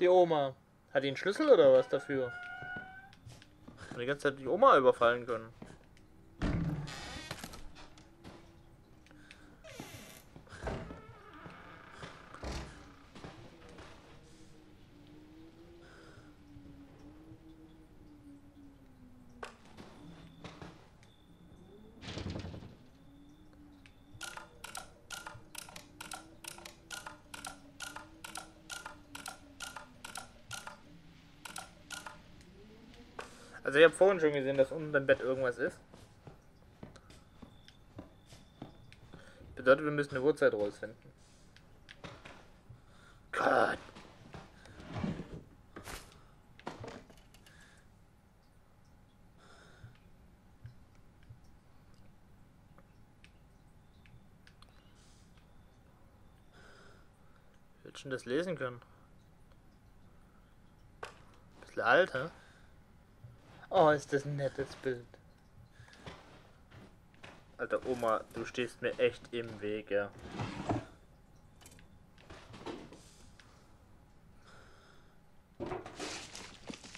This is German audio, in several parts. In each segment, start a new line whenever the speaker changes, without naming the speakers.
Die Oma. Hat die einen Schlüssel oder was dafür? Die ganze Zeit die Oma überfallen können. Also ich habe vorhin schon gesehen, dass unten beim Bett irgendwas ist. Bedeutet, wir müssen eine Uhrzeit rausfinden. Gott. Ich hätte schon das lesen können. Bisschen alt, hä? Oh, ist das ein nettes Bild. Alter Oma, du stehst mir echt im Weg, ja.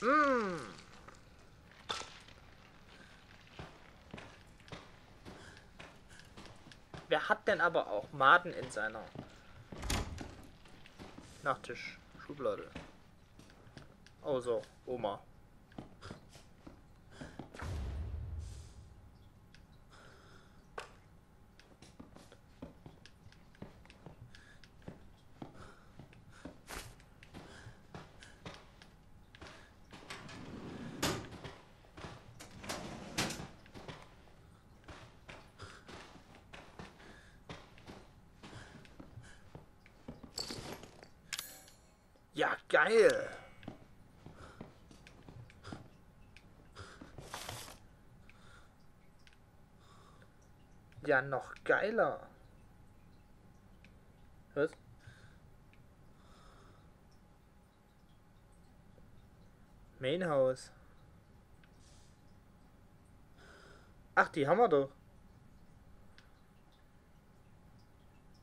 Mm. Wer hat denn aber auch Maden in seiner Nachttisch-Schublade? Oh so, Oma. Ja, geil. Ja, noch geiler. Was? Mainhouse. Ach, die haben wir doch.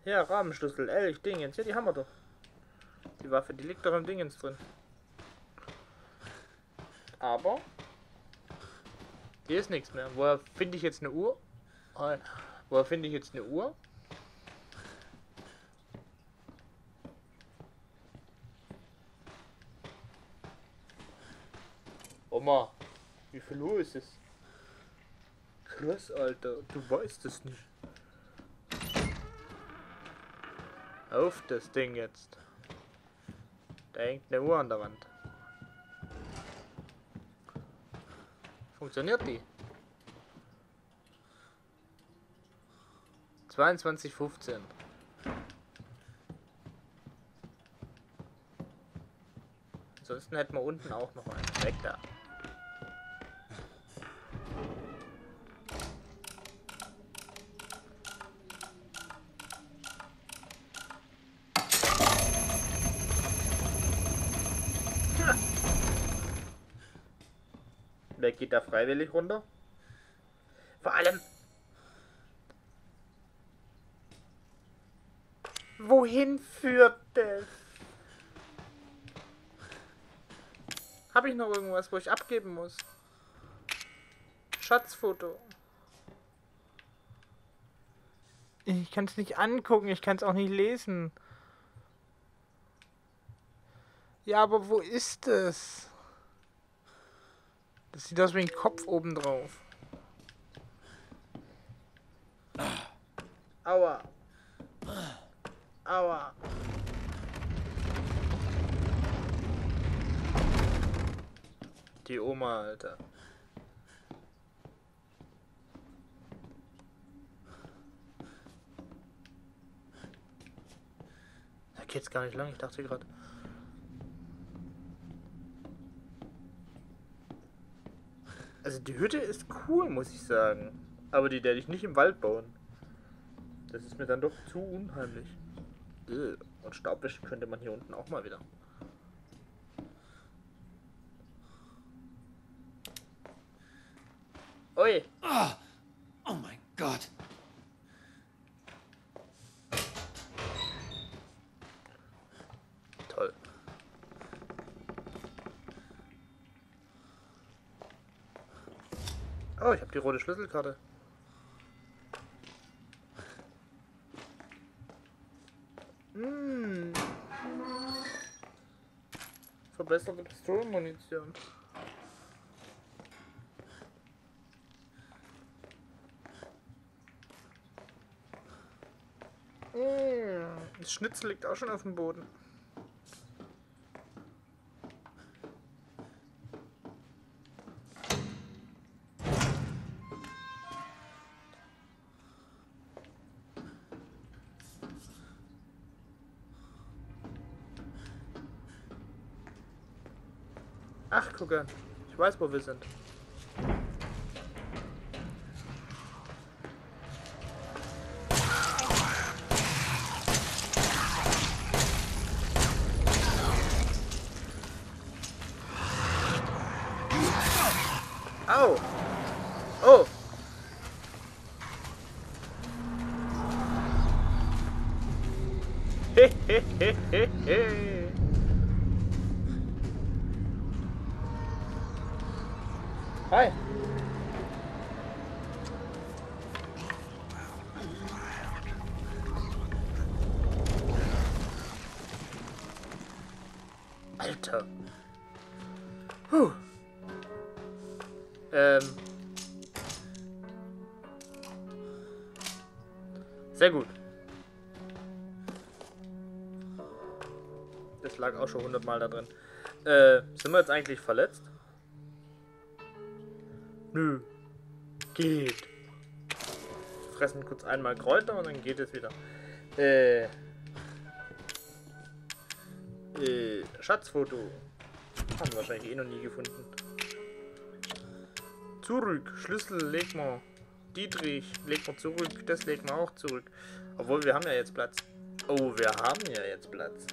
Ja, Rahmenschlüssel, Elch, Dingens. Ja, die haben wir doch. Die Waffe, die liegt doch im Dingens drin. Aber hier ist nichts mehr. Woher finde ich jetzt eine Uhr? Woher finde ich jetzt eine Uhr? Oma, wie viel Uhr ist es? Krass, Alter, du weißt es nicht. Auf das Ding jetzt. Da hängt eine Uhr an der Wand. Funktioniert die? 22,15. Ansonsten hätten wir unten auch noch einen. Weg da. Wer geht da freiwillig runter? Vor allem. Wohin führt das? Habe ich noch irgendwas, wo ich abgeben muss? Schatzfoto. Ich kann es nicht angucken, ich kann es auch nicht lesen. Ja, aber wo ist es? Das sieht aus wie ein Kopf oben drauf. Aua. Aua. Die Oma, Alter. Da geht's gar nicht lang, ich dachte gerade. Also die Hütte ist cool, muss ich sagen. Aber die werde ich nicht im Wald bauen. Das ist mir dann doch zu unheimlich. Und Staubwischen könnte man hier unten auch mal wieder. Ui.
Oh, oh mein Gott.
Toll. Oh, ich habe die rote Schlüsselkarte. Hm. Verbesserte Pistolenmunition. Hm. Das Schnitzel liegt auch schon auf dem Boden. An. Ich weiß, wo wir sind. Alter. Puh. Ähm. Sehr gut. Das lag auch schon hundertmal da drin. Äh, sind wir jetzt eigentlich verletzt? Nö. Geht. Fressen kurz einmal Kräuter und dann geht es wieder. Äh. Äh, Schatzfoto. Haben wir wahrscheinlich eh noch nie gefunden. Zurück. Schlüssel leg mal. Dietrich, leg mal zurück. Das legt man auch zurück. Obwohl, wir haben ja jetzt Platz. Oh, wir haben ja jetzt Platz.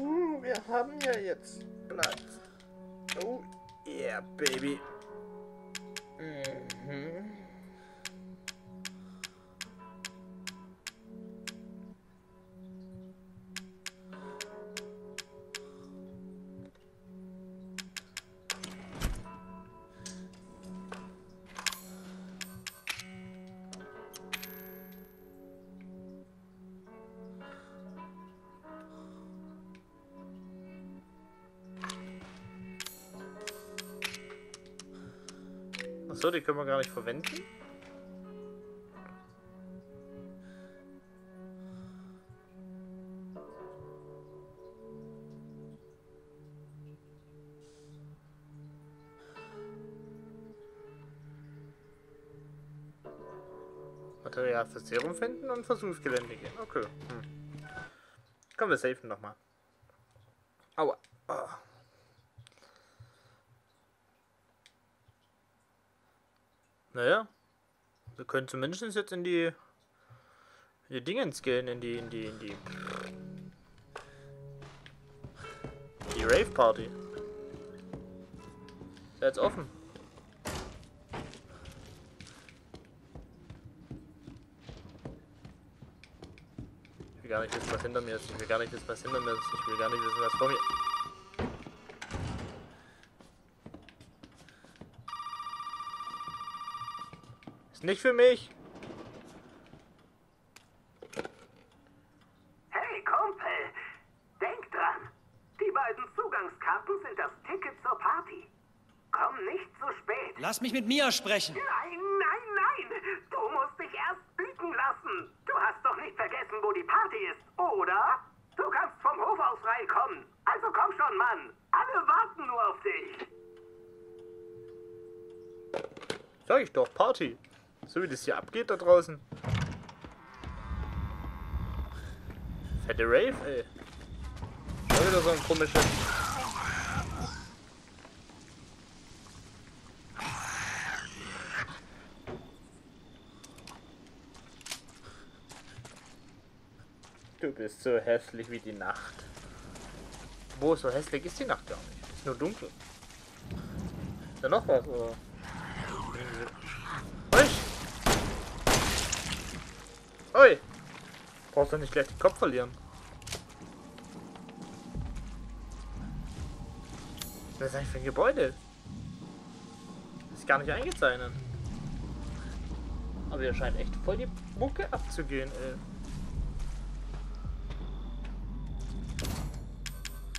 Uh, wir haben ja jetzt Platz. Oh, yeah, baby. Mhm. Achso, die können wir gar nicht verwenden. Material für Serum finden und Versuchsgelände gehen. Okay. Hm. Kommen wir safen nochmal. Aua. Oh. Naja. Wir können zumindest jetzt in die, die Dingens gehen, in die, in die, in die. Die Rave Party. Ist ja jetzt offen. Ich will gar nicht wissen, was hinter mir ist. Ich will gar nicht wissen, was hinter mir ist. Ich will gar nicht wissen, was vor mir. Ist nicht für mich.
Hey Kumpel, denk dran. Die beiden Zugangskarten sind das Ticket zur Party. Komm nicht zu spät.
Lass mich mit Mia sprechen.
Nein, nein, nein. Du musst dich erst büten lassen. Du hast doch nicht vergessen, wo die Party ist, oder? Du kannst vom Hof aus reinkommen. Also komm schon, Mann. Alle warten nur auf dich.
Sag ich doch, Party. So wie das hier abgeht da draußen. Fette Rave, ey. Schon wieder so ein komisches. Du bist so hässlich wie die Nacht. Wo so hässlich ist die Nacht gar nicht. Ist nur dunkel. Ist da noch was, oder? Ui! Ui! Brauchst du nicht gleich den Kopf verlieren. Was ist eigentlich für ein Gebäude? ist gar nicht eingezeichnet. Aber hier scheint echt voll die Mucke abzugehen, ey.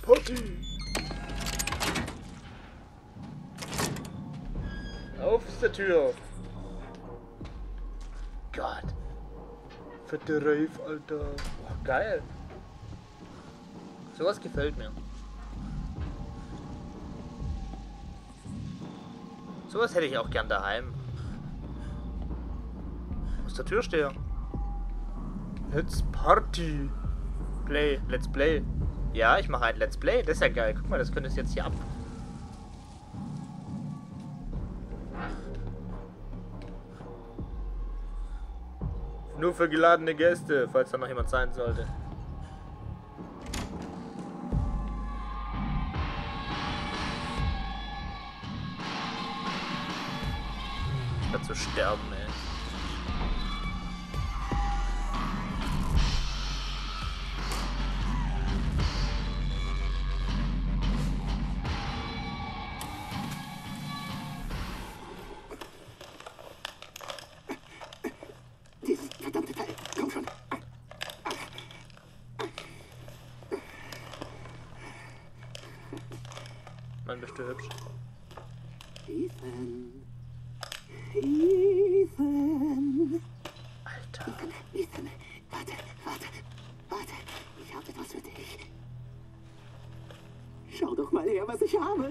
Party! Auf der Tür! Fette Rave, Alter! Boah, geil! Sowas gefällt mir. Sowas hätte ich auch gern daheim. Ist der Türsteher? Let's Party. Play. Let's Play. Ja, ich mache ein Let's Play. Das ist ja geil. Guck mal, das könnte es jetzt hier ab. Nur für geladene Gäste, falls da noch jemand sein sollte. Ich werde zu sterben, ey. Du hübsch.
Ethan. Ethan.
Alter.
Ethan. Warte, warte, warte. Ich habe etwas für dich. Schau doch mal her, was ich habe.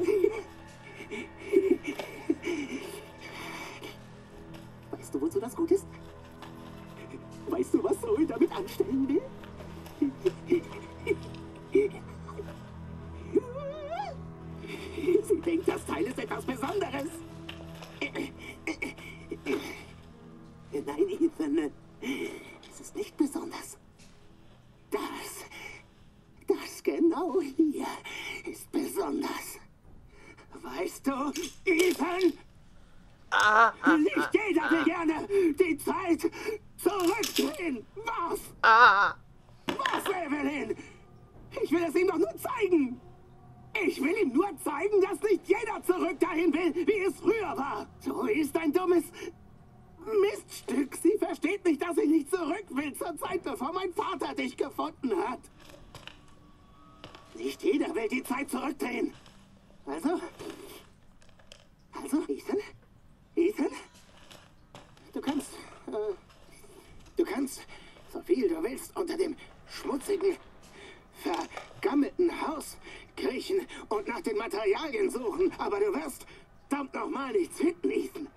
Die Zeit zurückdrehen. Was?
ah.
Was, Evelyn? Ich will es ihm doch nur zeigen. Ich will ihm nur zeigen, dass nicht jeder zurück dahin will, wie es früher war. So ist ein dummes Miststück. Sie versteht nicht, dass ich nicht zurück will zur Zeit, bevor mein Vater dich gefunden hat. Nicht jeder will die Zeit zurückdrehen. Also? Also, Ethan? Ethan? Du kannst, äh, du kannst, so viel du willst, unter dem schmutzigen, vergammelten Haus kriechen und nach den Materialien suchen, aber du wirst, verdammt nochmal, nichts finden, Ethan.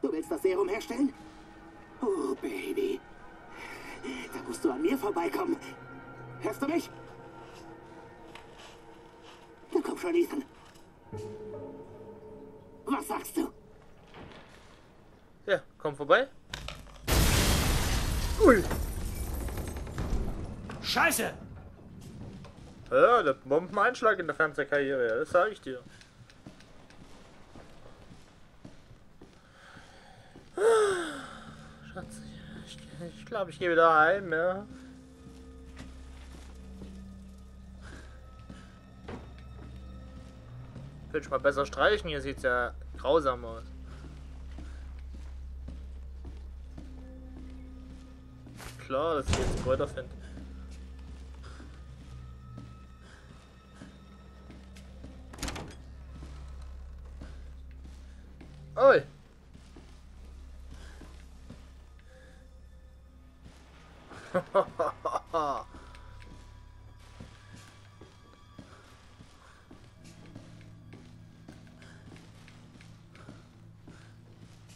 Du willst das Serum herstellen? Oh, Baby. Da musst du an mir vorbeikommen. Hörst du mich? Na komm schon, Ethan. Was sagst du?
Ja, komm vorbei. Ui.
Scheiße!
Ja, der Bombeneinschlag in der Fernsehkarriere, ja, das sage ich dir. Schatz, ich glaube, ich, glaub, ich gehe wieder heim, ja. Ich will schon mal besser streichen, hier sieht's ja grausam aus. Klar, dass ich jetzt Kräuter finde. Oi.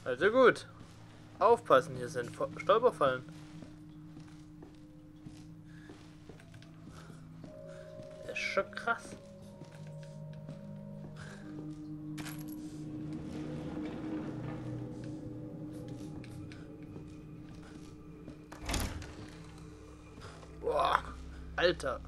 Also gut. Aufpassen, hier sind Stolperfallen. Alter.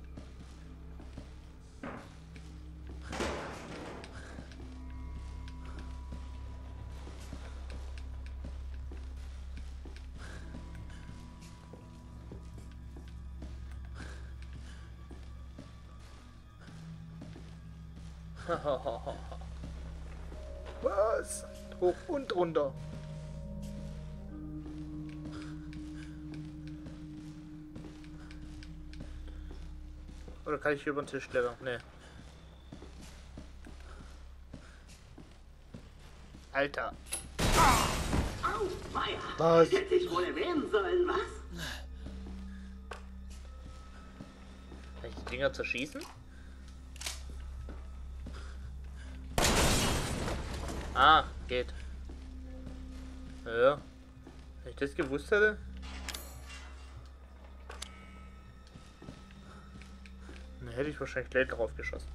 Was? Hoch und runter. Oder kann ich hier über den Tisch klettern? Nee. Alter.
Au, Meier.
Was?
Hätte ich wohl erwähnen sollen, was?
Kann ich die Dinger zerschießen? Ah, geht. Ja. Wenn ich das gewusst hätte. Dann hätte ich wahrscheinlich gleich drauf geschossen.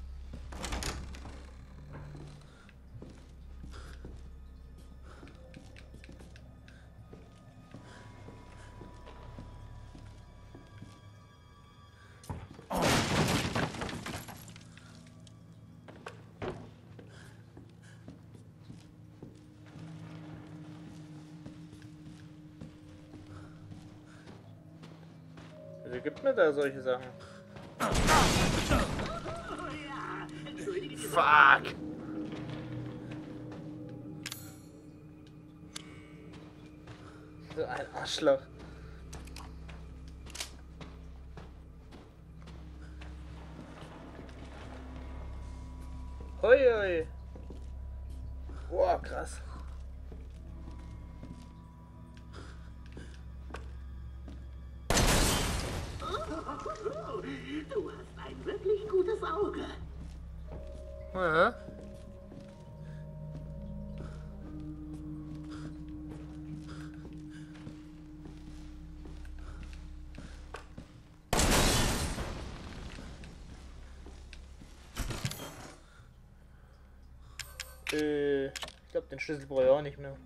Wieso gibt mir da solche Sachen? Fuck! So ein Arschloch. Hoi, hoi. Boah, krass.
Oh, du hast ein wirklich gutes Auge.
Aha. Äh, ich glaube, den Schlüssel brauche ich auch nicht mehr.